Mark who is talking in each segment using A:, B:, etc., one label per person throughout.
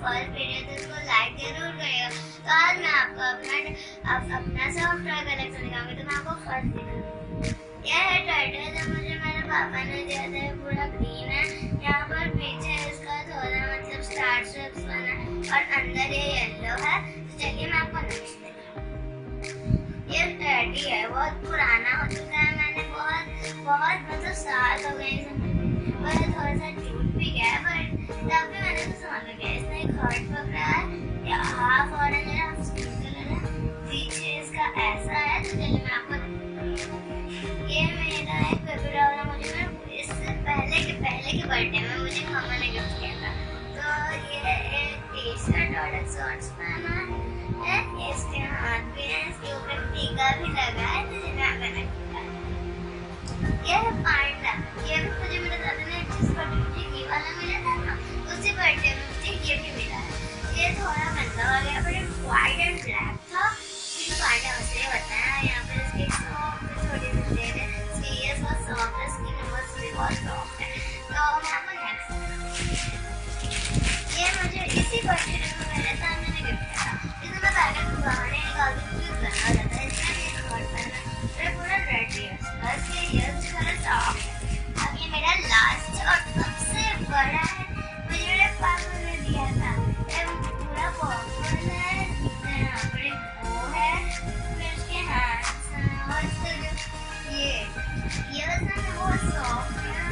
A: Video तो उसको like ज़रूर करिएगा तो आज मैं आपको अपना अप, अपना सॉफ्टवेयर कलेक्शन दिखाऊँगी तो मैं आपको फ़र्स्ट दिखाऊँगी। यह है टर्टल जो मुझे मेरे पापा ने दिया था ये पूरा ग्रीन है। यहाँ पर पीछे इसका थोड़ा मतलब स्टार स्ट्रिप्स बना और अंदर ये येलो है। तो चलिए मैं आपको नेक्स्ट दिखाऊँगी। ये टर्टी है बहुत पुराना हो चुका है मैंने बहुत बहुत मतलब साल हो गए थोड़ा सा टूट भी गया है बट तब भी ऐसा है आपको है मुझे पहले के पहले के बर्थडे में मुझे मम्मा ने गिफ्ट किया था तो ये एक टी शर्ट और एक शॉर्ट्स पहना भी मिला है ये थोड़ा गंदा हो गया पर एंड ब्लैक था फिर पांडा मुझे बताया यहाँ पर इसकी छोटी सी है इसकी ये बहुत सॉफ्ट है इसकी नंबर्स भी बहुत सॉफ्ट है तो मैं आपको नेक्स्ट ये मुझे इसी क्वेश्चन में मिला था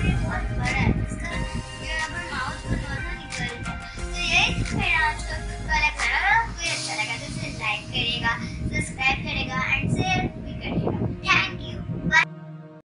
A: सॉफ्ट है